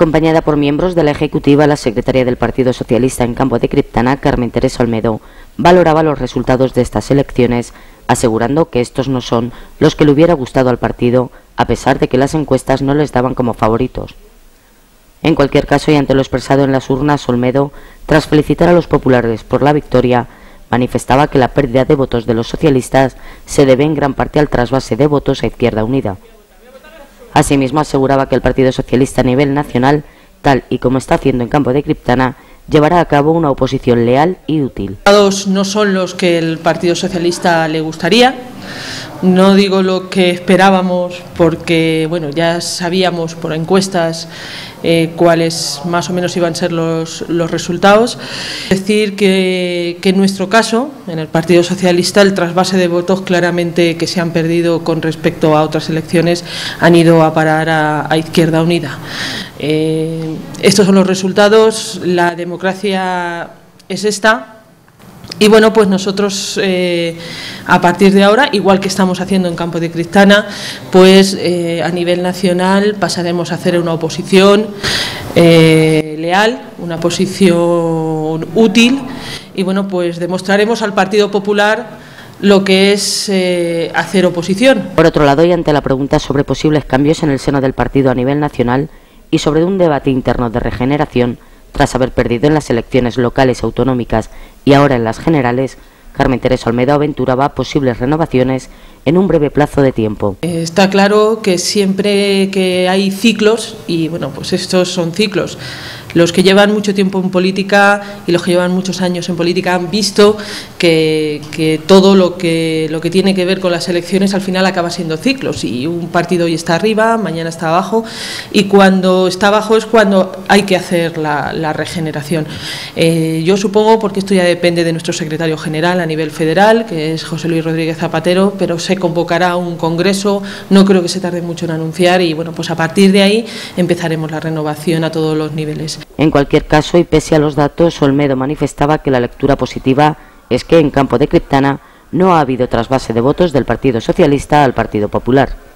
Acompañada por miembros de la Ejecutiva, la secretaria del Partido Socialista en Campo de Criptana, Carmen Teresa Olmedo, valoraba los resultados de estas elecciones, asegurando que estos no son los que le hubiera gustado al partido, a pesar de que las encuestas no les daban como favoritos. En cualquier caso, y ante lo expresado en las urnas, Olmedo, tras felicitar a los populares por la victoria, manifestaba que la pérdida de votos de los socialistas se debe en gran parte al trasvase de votos a Izquierda Unida. Asimismo, aseguraba que el Partido Socialista a nivel nacional, tal y como está haciendo en Campo de Criptana, llevará a cabo una oposición leal y útil. No son los que el Partido Socialista le gustaría. No digo lo que esperábamos porque bueno, ya sabíamos por encuestas eh, cuáles más o menos iban a ser los, los resultados. Decir que, en nuestro caso, en el Partido Socialista, el trasvase de votos claramente que se han perdido con respecto a otras elecciones han ido a parar a, a Izquierda Unida. Eh, estos son los resultados, la democracia es esta, y bueno, pues nosotros eh, a partir de ahora, igual que estamos haciendo en Campo de Cristana, pues eh, a nivel nacional pasaremos a hacer una oposición eh, leal, una oposición útil y bueno, pues demostraremos al Partido Popular lo que es eh, hacer oposición. Por otro lado, y ante la pregunta sobre posibles cambios en el seno del partido a nivel nacional y sobre un debate interno de regeneración, tras haber perdido en las elecciones locales autonómicas y ahora en las generales, Carmen Teresa Olmedo aventuraba posibles renovaciones en un breve plazo de tiempo. Está claro que siempre que hay ciclos, y bueno, pues estos son ciclos, los que llevan mucho tiempo en política y los que llevan muchos años en política han visto que, todo lo que, lo que tiene que ver con las elecciones al final acaba siendo ciclos y un partido hoy está arriba, mañana está abajo y cuando está abajo es cuando hay que hacer la, la regeneración. Eh, yo supongo, porque esto ya depende de nuestro secretario general a nivel federal, que es José Luis Rodríguez Zapatero, pero se convocará un congreso, no creo que se tarde mucho en anunciar y bueno, pues a partir de ahí empezaremos la renovación a todos los niveles. En cualquier caso, y pese a los datos, Olmedo manifestaba que la lectura positiva es que en campo de Criptana no ha habido trasvase de votos del Partido Socialista al Partido Popular.